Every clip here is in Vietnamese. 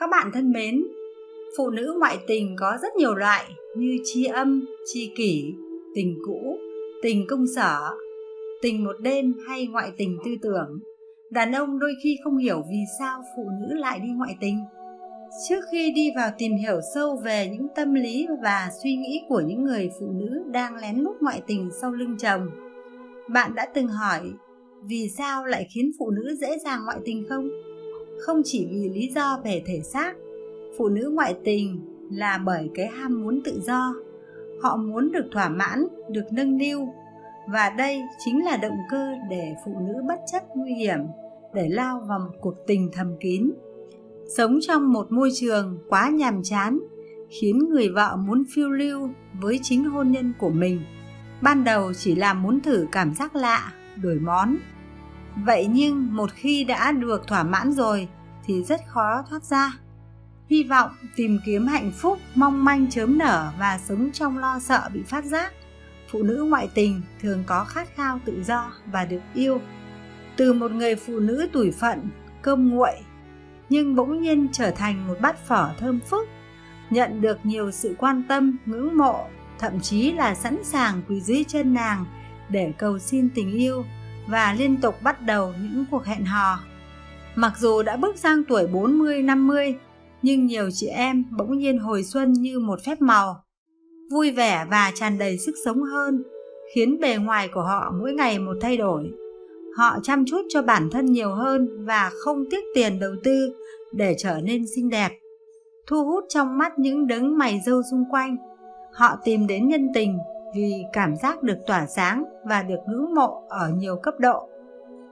Các bạn thân mến, phụ nữ ngoại tình có rất nhiều loại như chi âm, chi kỷ, tình cũ, tình công sở, tình một đêm hay ngoại tình tư tưởng. Đàn ông đôi khi không hiểu vì sao phụ nữ lại đi ngoại tình. Trước khi đi vào tìm hiểu sâu về những tâm lý và suy nghĩ của những người phụ nữ đang lén lút ngoại tình sau lưng chồng, bạn đã từng hỏi vì sao lại khiến phụ nữ dễ dàng ngoại tình không? Không chỉ vì lý do về thể xác, phụ nữ ngoại tình là bởi cái ham muốn tự do. Họ muốn được thỏa mãn, được nâng niu và đây chính là động cơ để phụ nữ bất chấp nguy hiểm để lao vào một cuộc tình thầm kín. Sống trong một môi trường quá nhàm chán khiến người vợ muốn phiêu lưu với chính hôn nhân của mình. Ban đầu chỉ là muốn thử cảm giác lạ, đổi món. Vậy nhưng một khi đã được thỏa mãn rồi thì rất khó thoát ra. Hy vọng tìm kiếm hạnh phúc mong manh chớm nở và sống trong lo sợ bị phát giác. Phụ nữ ngoại tình thường có khát khao tự do và được yêu. Từ một người phụ nữ tủi phận, cơm nguội, nhưng bỗng nhiên trở thành một bát phở thơm phức, nhận được nhiều sự quan tâm, ngưỡng mộ, thậm chí là sẵn sàng quỳ dưới chân nàng để cầu xin tình yêu và liên tục bắt đầu những cuộc hẹn hò. Mặc dù đã bước sang tuổi 40-50, nhưng nhiều chị em bỗng nhiên hồi xuân như một phép màu. Vui vẻ và tràn đầy sức sống hơn, khiến bề ngoài của họ mỗi ngày một thay đổi. Họ chăm chút cho bản thân nhiều hơn và không tiếc tiền đầu tư để trở nên xinh đẹp. Thu hút trong mắt những đấng mày râu xung quanh. Họ tìm đến nhân tình vì cảm giác được tỏa sáng và được ngưỡng mộ ở nhiều cấp độ.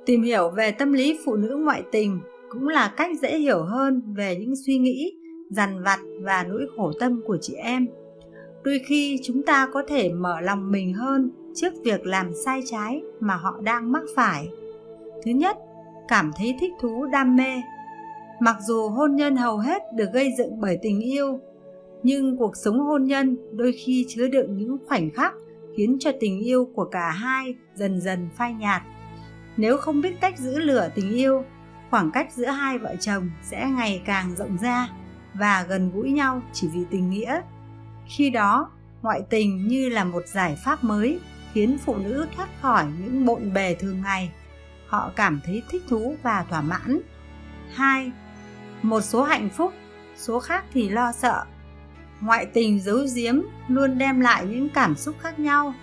Tìm hiểu về tâm lý phụ nữ ngoại tình cũng là cách dễ hiểu hơn về những suy nghĩ, dằn vặt và nỗi khổ tâm của chị em. Đôi khi chúng ta có thể mở lòng mình hơn trước việc làm sai trái mà họ đang mắc phải. Thứ nhất, cảm thấy thích thú đam mê. Mặc dù hôn nhân hầu hết được gây dựng bởi tình yêu, nhưng cuộc sống hôn nhân đôi khi chứa đựng những khoảnh khắc khiến cho tình yêu của cả hai dần dần phai nhạt. Nếu không biết cách giữ lửa tình yêu, khoảng cách giữa hai vợ chồng sẽ ngày càng rộng ra và gần gũi nhau chỉ vì tình nghĩa. Khi đó, ngoại tình như là một giải pháp mới khiến phụ nữ thoát khỏi những bộn bề thường ngày. Họ cảm thấy thích thú và thỏa mãn. Hai, một số hạnh phúc, số khác thì lo sợ. Ngoại tình giấu giếm luôn đem lại những cảm xúc khác nhau,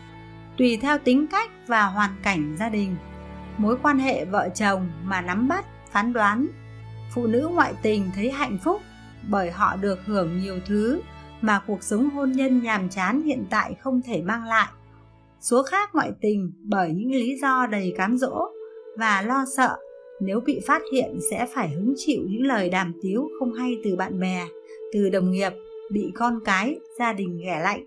tùy theo tính cách và hoàn cảnh gia đình mối quan hệ vợ chồng mà nắm bắt, phán đoán. Phụ nữ ngoại tình thấy hạnh phúc bởi họ được hưởng nhiều thứ mà cuộc sống hôn nhân nhàm chán hiện tại không thể mang lại. Số khác ngoại tình bởi những lý do đầy cám dỗ và lo sợ nếu bị phát hiện sẽ phải hứng chịu những lời đàm tiếu không hay từ bạn bè, từ đồng nghiệp, bị con cái, gia đình ghẻ lạnh.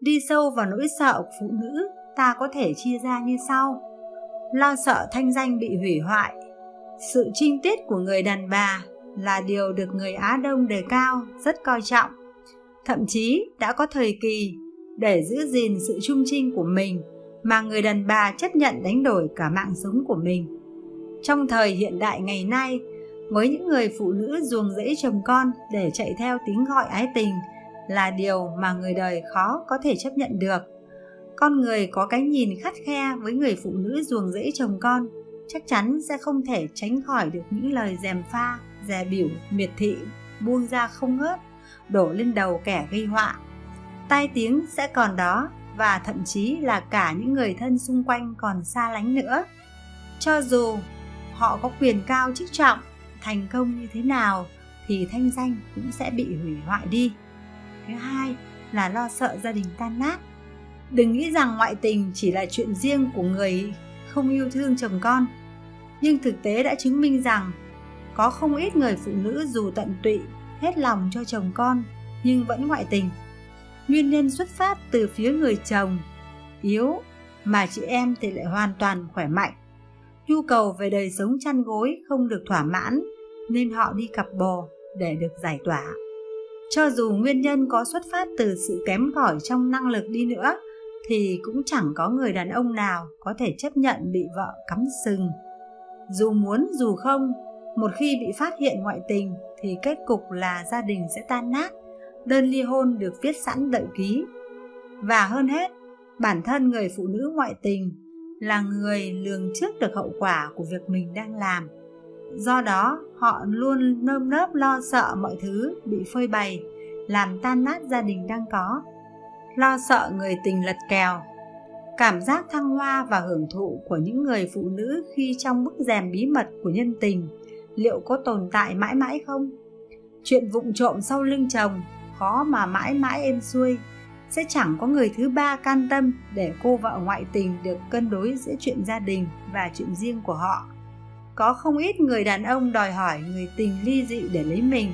Đi sâu vào nỗi sợ của phụ nữ, ta có thể chia ra như sau lo sợ thanh danh bị hủy hoại sự trinh tiết của người đàn bà là điều được người Á Đông đề cao, rất coi trọng. Thậm chí đã có thời kỳ để giữ gìn sự trung trinh của mình mà người đàn bà chấp nhận đánh đổi cả mạng sống của mình. Trong thời hiện đại ngày nay, với những người phụ nữ ruồng rẫy chồng con để chạy theo tiếng gọi ái tình là điều mà người đời khó có thể chấp nhận được. Con người có cái nhìn khắt khe với người phụ nữ ruồng rẫy chồng con chắc chắn sẽ không thể tránh khỏi được những lời dèm pha, dè biểu, miệt thị, buông ra không ngớt, đổ lên đầu kẻ gây họa. Tai tiếng sẽ còn đó và thậm chí là cả những người thân xung quanh còn xa lánh nữa. Cho dù họ có quyền cao chức trọng, thành công như thế nào thì thanh danh cũng sẽ bị hủy hoại đi. Thứ hai là lo sợ gia đình tan nát. Đừng nghĩ rằng ngoại tình chỉ là chuyện riêng của người không yêu thương chồng con. Nhưng thực tế đã chứng minh rằng có không ít người phụ nữ dù tận tụy hết lòng cho chồng con nhưng vẫn ngoại tình. Nguyên nhân xuất phát từ phía người chồng yếu mà chị em thì lại hoàn toàn khỏe mạnh. Nhu cầu về đời sống chăn gối không được thỏa mãn nên họ đi cặp bồ để được giải tỏa. Cho dù nguyên nhân có xuất phát từ sự kém cỏi trong năng lực đi nữa thì cũng chẳng có người đàn ông nào có thể chấp nhận bị vợ cắm sừng. Dù muốn dù không, một khi bị phát hiện ngoại tình thì kết cục là gia đình sẽ tan nát, đơn ly hôn được viết sẵn đợi ký. Và hơn hết, bản thân người phụ nữ ngoại tình là người lường trước được hậu quả của việc mình đang làm. Do đó, họ luôn nơm nớp lo sợ mọi thứ bị phơi bày, làm tan nát gia đình đang có lo sợ người tình lật kèo. Cảm giác thăng hoa và hưởng thụ của những người phụ nữ khi trong bức rèm bí mật của nhân tình, liệu có tồn tại mãi mãi không? Chuyện vụng trộm sau lưng chồng, khó mà mãi mãi êm xuôi. Sẽ chẳng có người thứ ba can tâm để cô vợ ngoại tình được cân đối giữa chuyện gia đình và chuyện riêng của họ. Có không ít người đàn ông đòi hỏi người tình ly dị để lấy mình,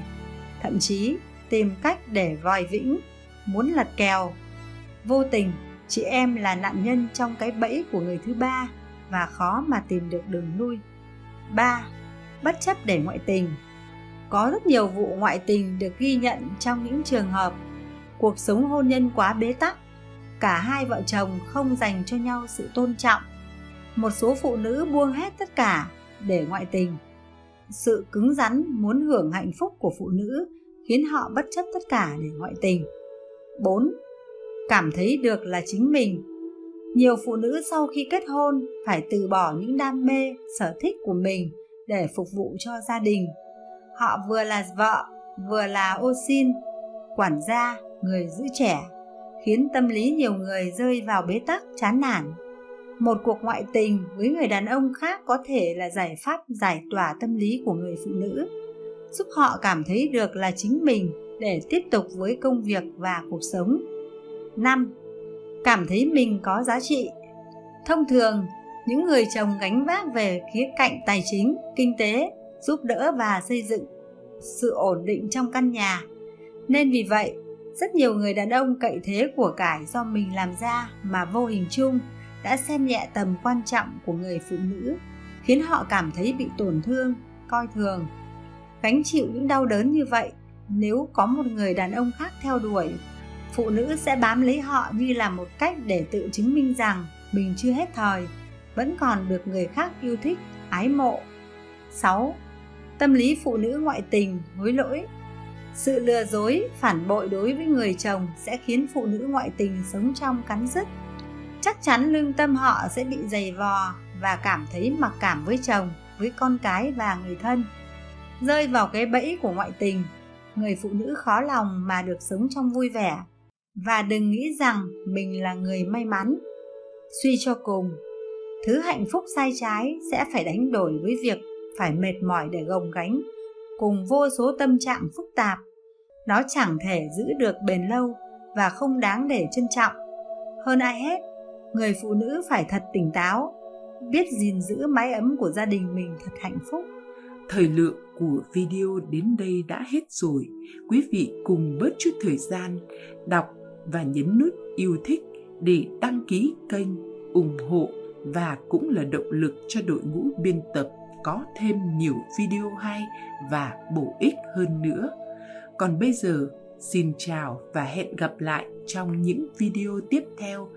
thậm chí tìm cách để vòi vĩnh, muốn lật kèo vô tình, chị em là nạn nhân trong cái bẫy của người thứ ba và khó mà tìm được đường lui 3. Bất chấp để ngoại tình Có rất nhiều vụ ngoại tình được ghi nhận trong những trường hợp cuộc sống hôn nhân quá bế tắc, cả hai vợ chồng không dành cho nhau sự tôn trọng một số phụ nữ buông hết tất cả để ngoại tình sự cứng rắn muốn hưởng hạnh phúc của phụ nữ khiến họ bất chấp tất cả để ngoại tình 4. Cảm thấy được là chính mình Nhiều phụ nữ sau khi kết hôn phải từ bỏ những đam mê, sở thích của mình để phục vụ cho gia đình. Họ vừa là vợ, vừa là ô xin, quản gia, người giữ trẻ, khiến tâm lý nhiều người rơi vào bế tắc chán nản. Một cuộc ngoại tình với người đàn ông khác có thể là giải pháp giải tỏa tâm lý của người phụ nữ, giúp họ cảm thấy được là chính mình để tiếp tục với công việc và cuộc sống. 5. Cảm thấy mình có giá trị. Thông thường, những người chồng gánh vác về khía cạnh tài chính, kinh tế, giúp đỡ và xây dựng sự ổn định trong căn nhà. Nên vì vậy, rất nhiều người đàn ông cậy thế của cải do mình làm ra mà vô hình chung đã xem nhẹ tầm quan trọng của người phụ nữ, khiến họ cảm thấy bị tổn thương, coi thường. Gánh chịu những đau đớn như vậy, nếu có một người đàn ông khác theo đuổi, phụ nữ sẽ bám lấy họ như là một cách để tự chứng minh rằng mình chưa hết thời, vẫn còn được người khác yêu thích, ái mộ. 6. Tâm lý phụ nữ ngoại tình, hối lỗi sự lừa dối phản bội đối với người chồng sẽ khiến phụ nữ ngoại tình sống trong cắn rứt chắc chắn lương tâm họ sẽ bị dày vò và cảm thấy mặc cảm với chồng với con cái và người thân rơi vào cái bẫy của ngoại tình người phụ nữ khó lòng mà được sống trong vui vẻ và đừng nghĩ rằng mình là người may mắn. Suy cho cùng, thứ hạnh phúc sai trái sẽ phải đánh đổi với việc phải mệt mỏi để gồng gánh cùng vô số tâm trạng phức tạp. Nó chẳng thể giữ được bền lâu và không đáng để trân trọng. Hơn ai hết, người phụ nữ phải thật tỉnh táo, biết gìn giữ mái ấm của gia đình mình thật hạnh phúc. Thời lượng của video đến đây đã hết rồi. Quý vị cùng bớt chút thời gian đọc và nhấn nút yêu thích để đăng ký kênh ủng hộ và cũng là động lực cho đội ngũ biên tập có thêm nhiều video hay và bổ ích hơn nữa. Còn bây giờ, xin chào và hẹn gặp lại trong những video tiếp theo.